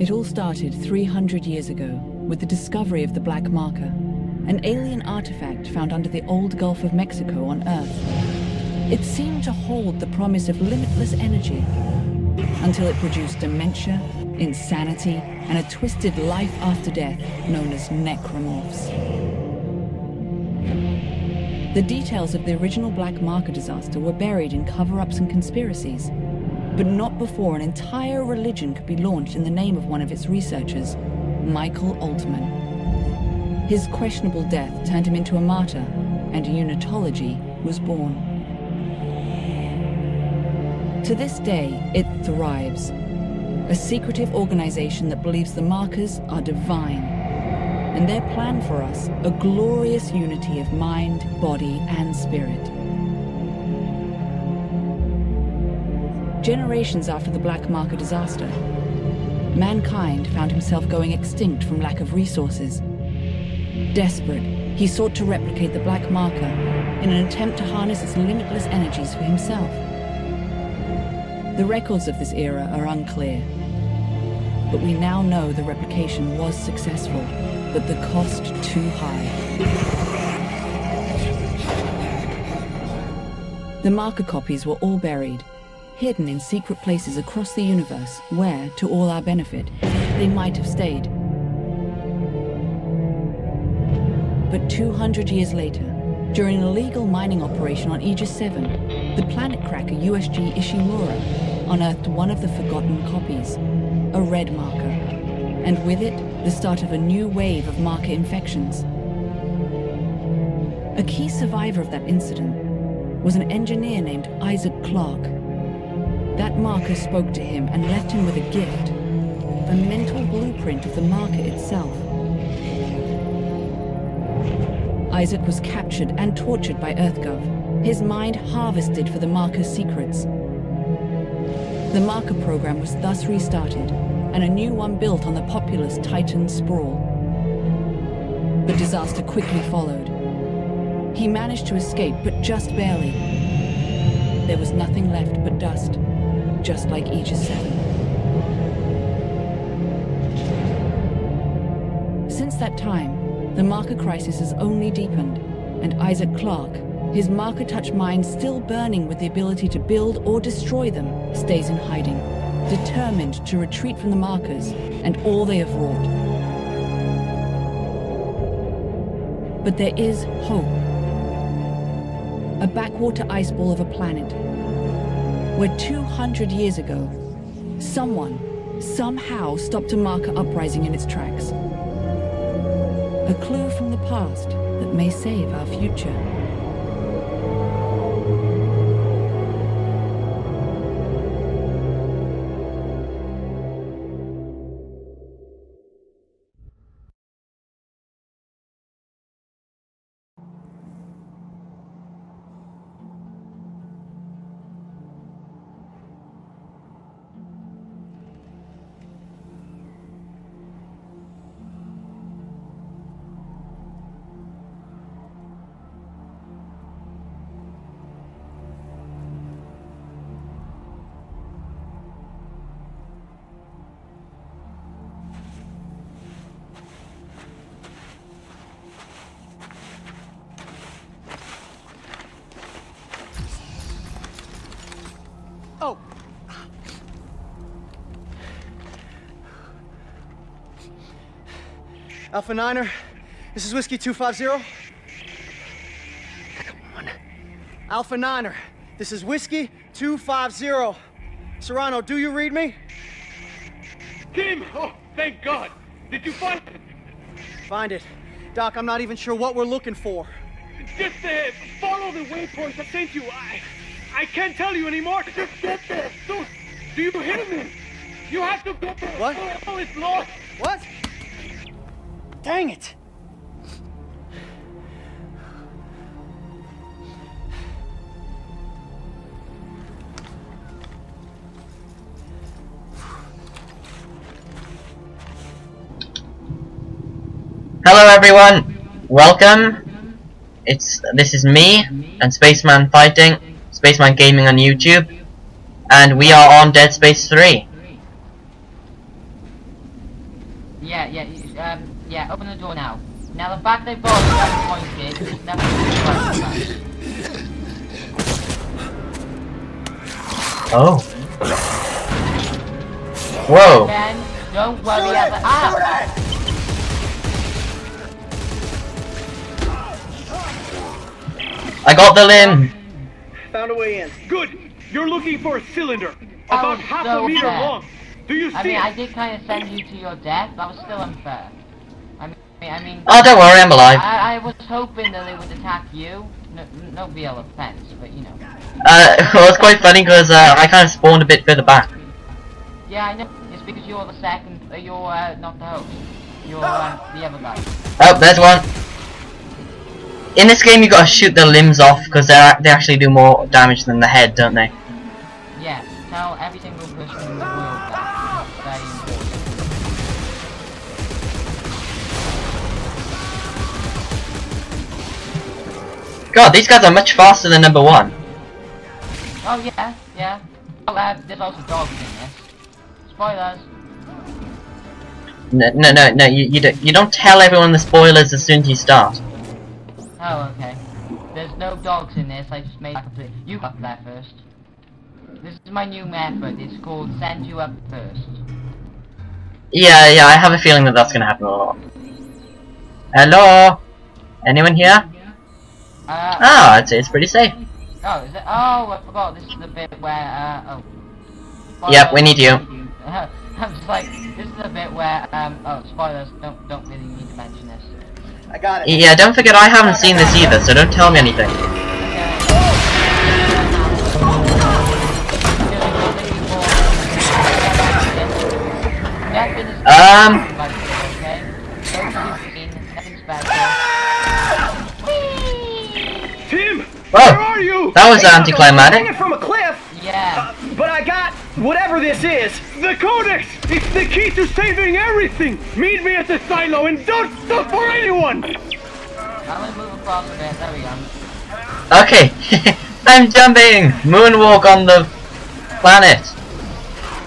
It all started 300 years ago with the discovery of the Black Marker, an alien artifact found under the old Gulf of Mexico on Earth. It seemed to hold the promise of limitless energy until it produced dementia, insanity, and a twisted life after death known as necromorphs. The details of the original Black Marker disaster were buried in cover-ups and conspiracies, but not before an entire religion could be launched in the name of one of its researchers, Michael Altman. His questionable death turned him into a martyr, and unitology was born. To this day, it thrives. A secretive organization that believes the markers are divine. And their plan for us, a glorious unity of mind, body, and spirit. Generations after the Black Marker disaster, mankind found himself going extinct from lack of resources. Desperate, he sought to replicate the Black Marker in an attempt to harness its limitless energies for himself. The records of this era are unclear, but we now know the replication was successful, but the cost too high. The marker copies were all buried, hidden in secret places across the universe where, to all our benefit, they might have stayed. But 200 years later, during an illegal mining operation on Aegis 7, the planet cracker USG Ishimura unearthed one of the forgotten copies, a red marker, and with it, the start of a new wave of marker infections. A key survivor of that incident was an engineer named Isaac Clarke. That marker spoke to him and left him with a gift, a mental blueprint of the marker itself. Isaac was captured and tortured by EarthGov, his mind harvested for the marker's secrets. The marker program was thus restarted, and a new one built on the populous Titan sprawl. The disaster quickly followed. He managed to escape, but just barely. There was nothing left but dust, just like Aegis 7. Since that time, the marker crisis has only deepened, and Isaac Clarke, his marker touch mind still burning with the ability to build or destroy them, stays in hiding, determined to retreat from the markers and all they have wrought. But there is hope. A backwater ice ball of a planet, where 200 years ago, someone, somehow stopped a marker uprising in its tracks. A clue from the past that may save our future. Alpha Niner, er, this is Whiskey 250. Come on. Alpha Niner, er, this is Whiskey 250. Serrano, do you read me? Tim! Oh, thank God! Did you find it? Find it. Doc, I'm not even sure what we're looking for. Just uh, follow the waypoint I sent you. I, I can't tell you anymore. Just get there. Dude, do you hear me? You have to get there. What? Oh, it's lost. What? Dang it! Hello everyone, welcome. It's this is me and Spaceman Fighting, Spaceman Gaming on YouTube, and we are on Dead Space 3. Yeah, yeah, you- yeah, open the door now. Now the fact they've got a pointed is never right. Oh. Whoa. Then, don't worry about ah! I got the limb. Found a way in. Good. You're looking for a cylinder. That About half so a meter bad. long. Do you see I mean, it? I did kind of send you to your death. That was still unfair. I mean, Oh, don't worry, I'm alive. I, I was hoping that they would attack you. No, no real offense, but you know. Uh, it was quite funny because uh, I kind of spawned a bit further back. Yeah, I know. It's because you're the second. Uh, you're uh, not the host. You're uh, the other guy. Oh, there's one. In this game, you gotta shoot the limbs off because they they actually do more damage than the head, don't they? Yes. Tell every single God, these guys are much faster than number one. Oh yeah, yeah. Oh, uh, there's also dogs in this. Spoilers. No, no, no, no. You you don't, you don't tell everyone the spoilers as soon as you start. Oh, okay. There's no dogs in this. I just made that complete. You up there first. This is my new method. It's called send you up first. Yeah, yeah. I have a feeling that that's gonna happen a lot. Hello. Anyone here? Uh, Ah, I'd say it's pretty safe. oh, is it? Oh, I forgot. This is the bit where, uh, oh. Yep, we need you. I'm just like, this is the bit where, um, oh, spoilers. Don't, don't really need to mention this. I got it. Yeah, don't forget I haven't seen this either, so don't tell me anything. Um. Whoa. Where are you? That was Hey, anticlimactic. Hanging from a cliff, Yeah. but I got whatever this is. The Codex! It's the key to saving everything! Meet me at the silo and don't stop for anyone! I'm gonna move across a bit. There we go. Okay, I'm jumping. Moonwalk on the planet.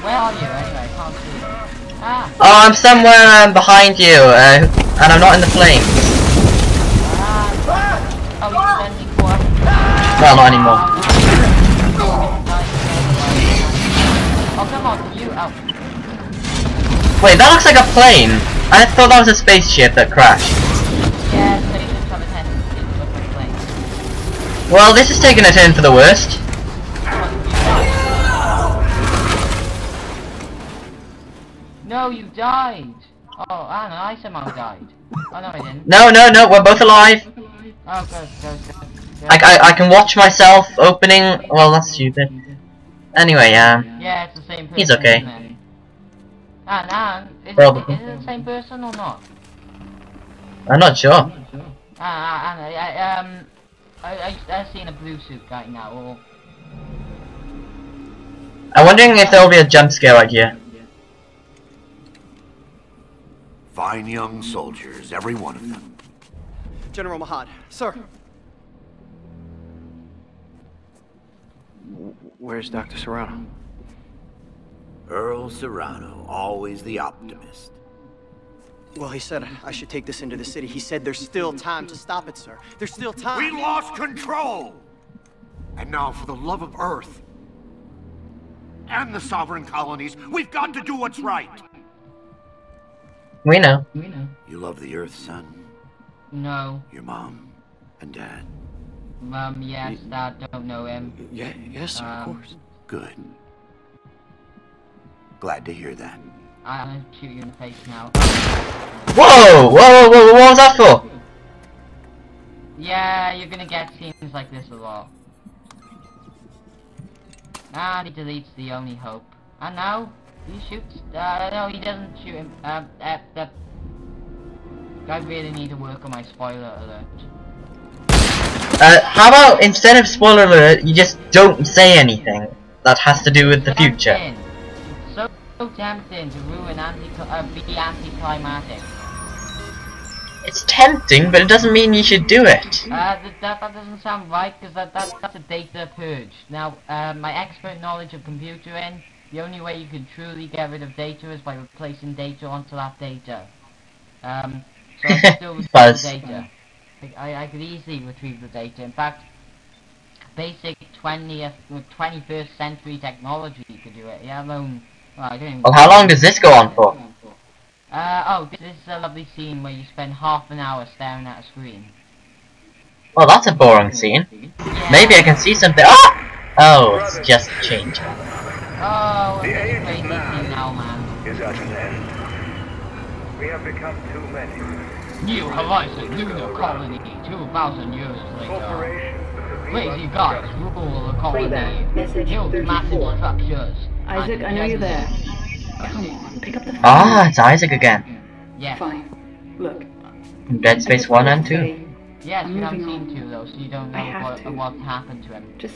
Where are you anyway? I can't see you. Ah, Oh, I'm somewhere um, behind you, uh, and I'm not in the flames. ah. Oh, you're sending for. Well, not anymore. Oh, come on, you. Wait, that looks like a plane. I thought that was a spaceship that crashed. yeah, spaceships have a tendency to look like. Well, this is taking a turn for the worst. No, you died. Oh, Anna, I somehow died. Oh no, I didn't. No, no, no, we're both alive. Oh, good, good, good. Good. I, I, I can watch myself opening. Well, that's stupid. Anyway, um, Yeah, it's the same person. He's okay. Isn't it? Anne, Anne, is, Probably. is it the same person or not? I'm not sure. Ah, ah, Anna, I, um, I, I, I seen a blue suit guy now. Or I'm wondering if there will be a jump scare right here. Fine young soldiers, every one of them. General Mahad, sir. Where's Dr. Serrano? Earl Serrano, always the optimist. Well, he said I should take this into the city. He said there's still time to stop it, sir. There's still time. We lost control! And now, for the love of Earth and the sovereign colonies, we've got to do what's right. We know. We know. You love the Earth, son. no, Your mom and dad. Um, yes, Dad, don't know him. Yeah, yes, sir, of Um, course. Good. Glad to hear that. I'm gonna shoot you in the face now. Whoa! Whoa! Whoa! whoa what was that for? Yeah, you're gonna get scenes like this a lot. And he deletes the only hope. And now, he shoots, uh, no, he doesn't shoot him, um, uh, uh, I really need to work on my spoiler alert. Uh, how about instead of spoiler alert, you just don't say anything that has to do with the future? So, so tempting to ruin anti, uh, be anticlimactic. It's tempting, but it doesn't mean you should do it. Uh, th that, that doesn't sound right, because that, that, that's a data purge. Now, uh, my expert knowledge of computering the only way you can truly get rid of data is by replacing data onto that data. Um, so I still data. I, I could easily retrieve the data. In fact, basic 20th, 21st century technology could do it. Yeah, alone. Well, I don't Well, how long does this go on for? Uh, oh, this is a lovely scene where you spend half an hour staring at a screen. Well, that's a boring scene. Yeah. Maybe I can see something. Ah! Oh, it's just changing. Oh, The it's age of man. now, man. is at an end. We have become too many. New Horizon Lunar Colony, 2,000 years later. Corporations that Crazy guys rule the colony. message Build massive structures. Isaac, I know you're there. Come on, pick up the phone. Ah, it's Isaac again. Yes. Fine. Look. Dead Space 1 and 2. Yes, I'm you haven't moving seen two though, so you don't know I have what, to. what happened to him. Just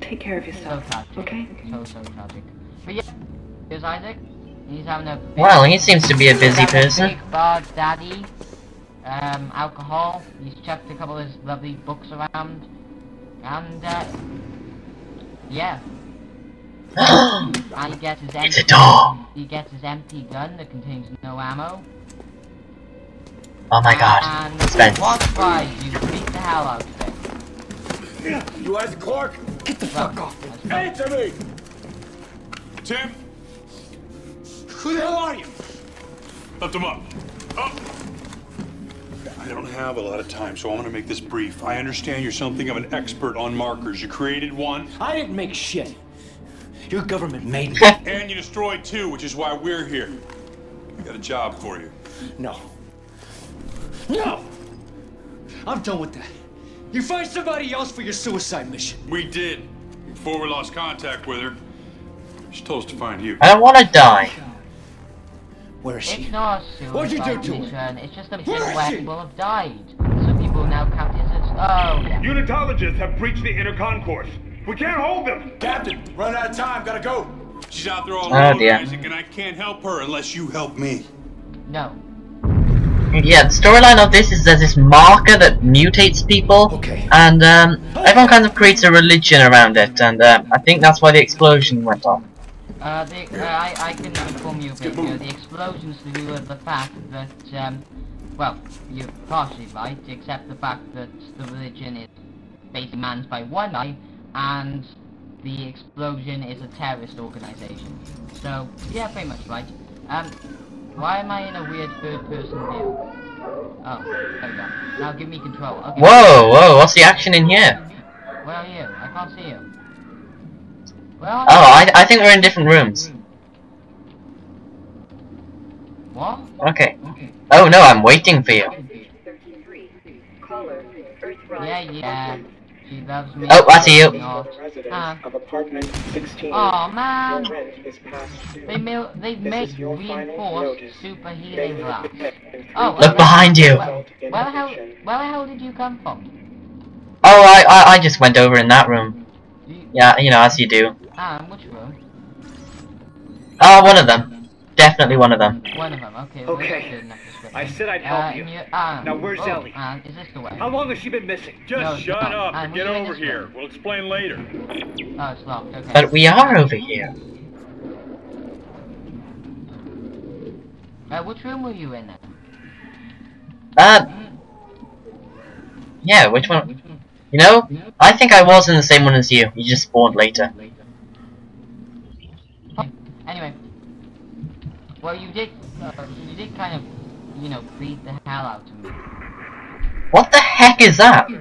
take care of So yourself, tragic. okay? So, so tragic. But yeah, here's Isaac. He's having a big, Well, he seems to be a busy person. Big bad daddy. Um, alcohol. He's chucked a couple of his lovely books around. And, uh, yeah. And he gets his It's empty, a door. He gets his empty gun that contains no ammo. Oh my god. And Suspense. what prize you beat the hell out of it. You Isaac Clarke? Get the fuck off. me. Answer me! Tim, Who the hell are you? lift him up. Up. I don't have a lot of time, so I want to make this brief. I understand you're something of an expert on markers. You created one, I didn't make shit. Your government made me. and you destroyed two, which is why we're here. We got a job for you. No. No! I'm done with that. You find somebody else for your suicide mission. We did. Before we lost contact with her, she told us to find you. I don't want to die. Where is she? It's not a What'd you do to her? mission, it's just a Where mission is where she? people have died. Some people now count it as, oh yeah. Unitologists have breached the inner concourse. We can't hold them. Captain, run out of time, gotta go. She's out there all Oh, alone, dear. Isaac, and I can't help her unless you help me. No. Yeah, the storyline of this is there's this marker that mutates people, Okay. and um, everyone kind of creates a religion around it, and um, I think that's why the explosion went off. Uh, the, uh, I, I can inform you a bit here. The explosion's to do with the fact that, um, well, you're partially right, except the fact that the religion is basically manned by one eye, and the explosion is a terrorist organization. So, yeah, pretty much right. Um, why am I in a weird third person view? Oh, there we go. Now give me control. Okay. Whoa, whoa, what's the action in here? Where are you? I can't see you. Where Oh. I, I think we're in different rooms. What? Okay. Oh no, I'm waiting for you. Yeah, yeah. She loves me. Oh, I see you. Not. Of apartment 16. Oh man, Your rent is past due. they mil they've This made is your final reinforced super healing have glass. been met in Oh, three Look behind you. Where, where the hell? Where the hell did you come from? Oh, I, I, I just went over in that room. Yeah, you know, as you do. Ah, which room? Oh, one of them. Definitely one of them. One of them. Okay. Okay. that's good enough description. I said I'd Uh, help and you. ah, Now, where's oh, Ellie? Uh, is this the way? How long has she been missing? Just it's shut not. up Uh, and get over here. room. We'll explain later. Oh, it's locked. Okay. But we are over here. Uh, which room were you in then? Uh, yeah, which one? You know, I think I was in the same one as you. You just spawned later. Anyway. Well, you did, uh, you did kind of, you know, beat the hell out of me. What the heck is that? Is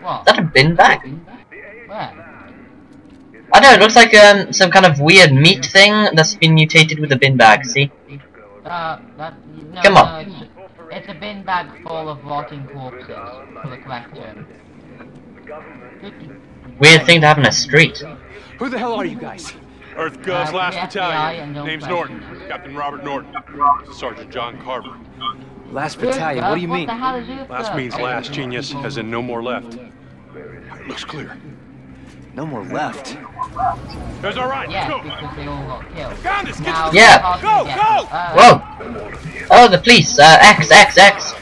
What? that a bin bag? Where? I don't know, it looks like um, some kind of weird meat thing that's been mutated with a bin bag, see? Uh, that, no, Come on. no, it's, it's a bin bag full of rotting corpses, for the correct term. Weird thing to have in a street. Who the hell are you guys? Earth Gov's Uh, last FBI battalion. Name's question. Norton. Captain Robert Norton. Sergeant John Carver. Last battalion. What do you mean? the hell is it? Last means last, genius, as in no more left. Looks clear. No more left. There's all right. Yeah, Let's go. because they all got killed. Found us. Get Now, Yeah. how do Go, go! uh, Whoa! Oh, the police! Uh, X, X, X!